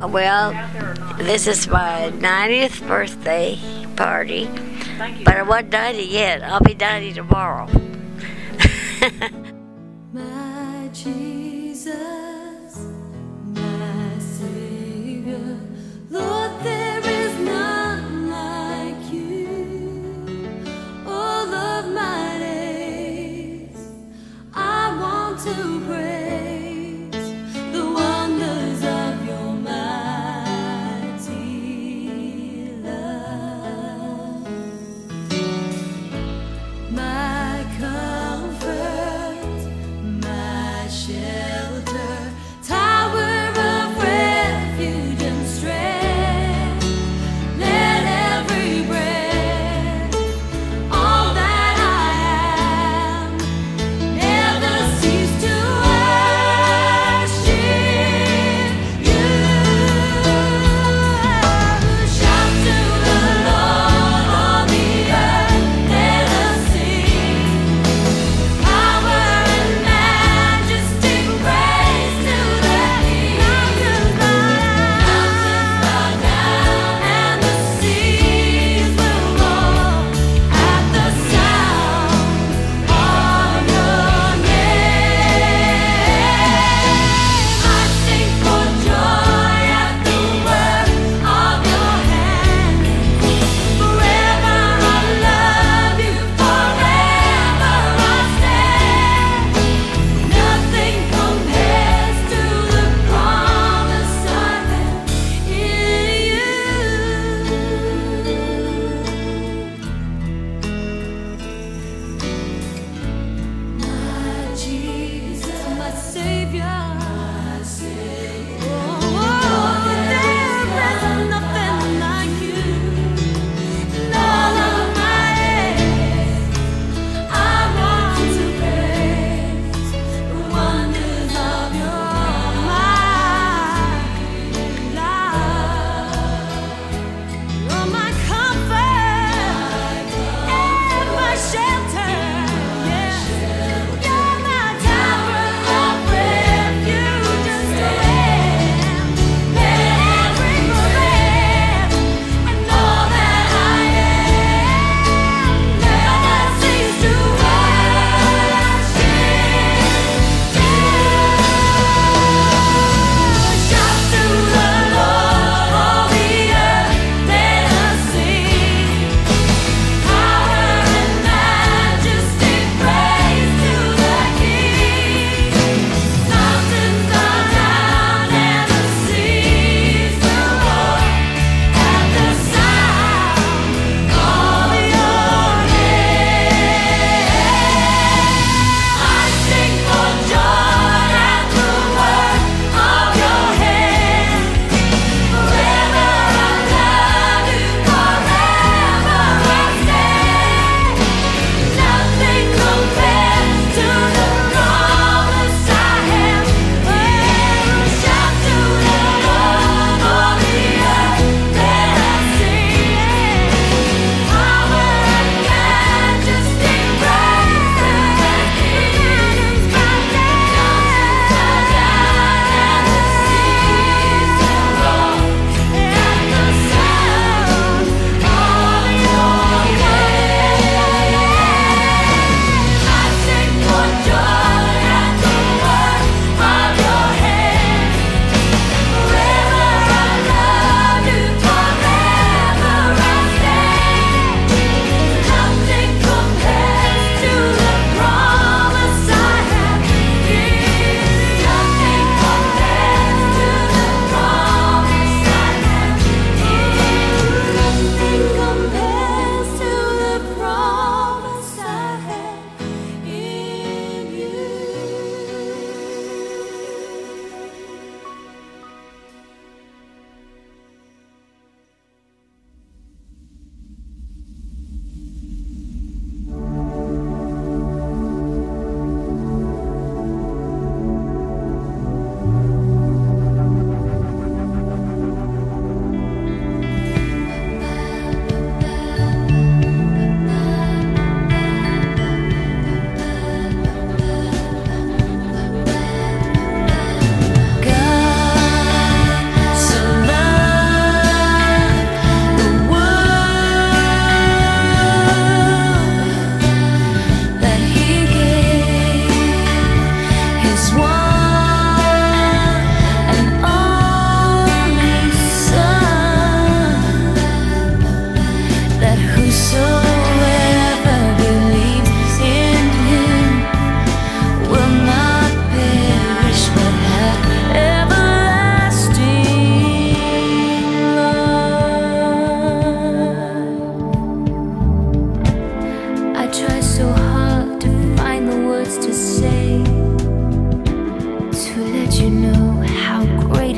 Well, this is my 90th birthday party, but I wasn't 90 yet. I'll be 90 tomorrow. my Jesus.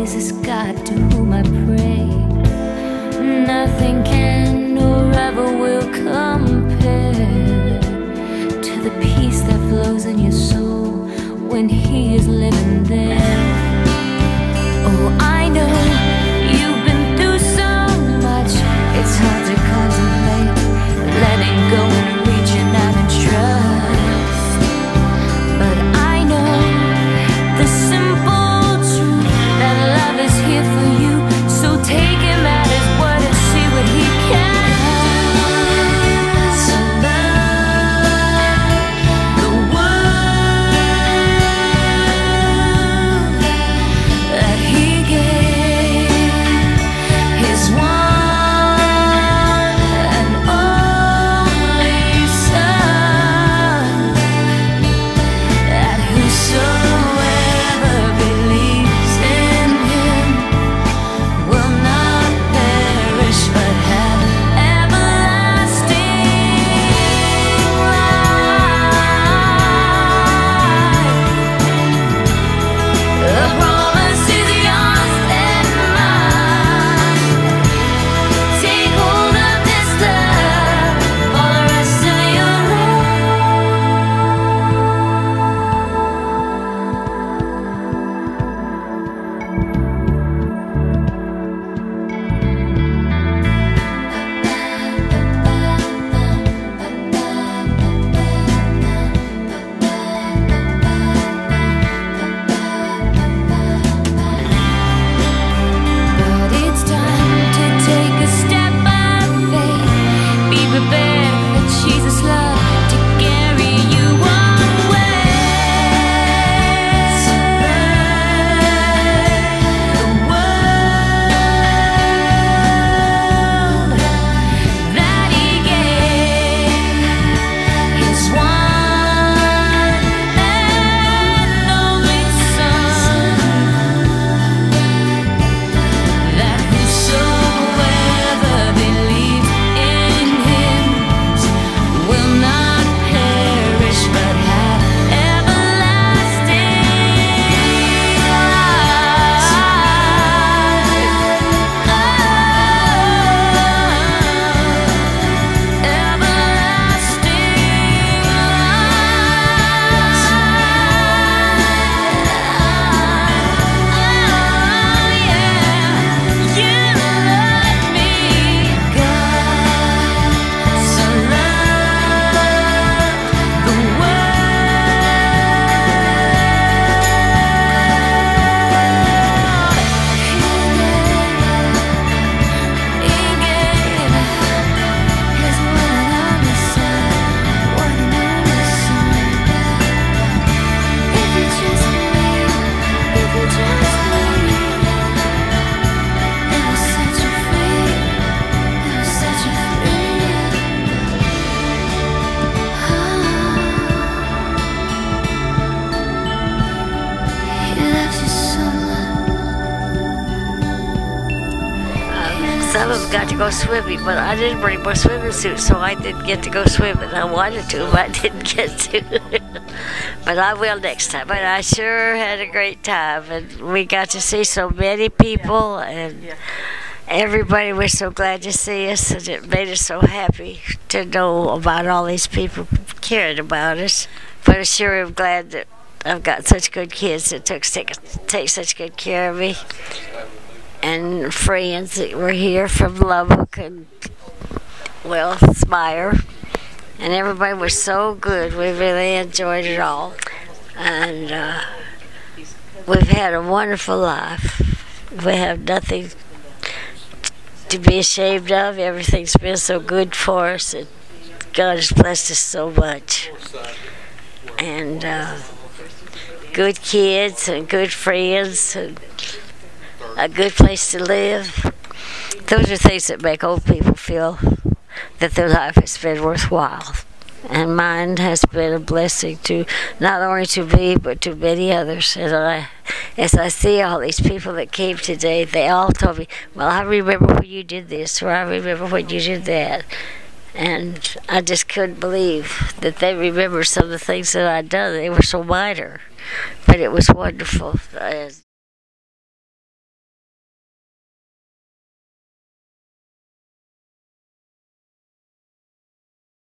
is this God to whom I pray. Nothing can nor ever will. Some got to go swimming, but I didn't bring my swimming suit, so I didn't get to go swimming. I wanted to, but I didn't get to. but I will next time. But I sure had a great time, and we got to see so many people, and everybody was so glad to see us, and it made us so happy to know about all these people caring about us. But I sure am glad that I've got such good kids that took take, take such good care of me and friends that were here from Lubbock and well, Spire. And everybody was so good. We really enjoyed it all. And uh, we've had a wonderful life. We have nothing to be ashamed of. Everything's been so good for us. And God has blessed us so much. And uh, good kids and good friends and a good place to live. Those are things that make old people feel that their life has been worthwhile. And mine has been a blessing to not only to me but to many others. And I, as I see all these people that came today, they all told me, "Well, I remember when you did this, or I remember when you did that." And I just couldn't believe that they remember some of the things that I'd done. They were so minor, but it was wonderful.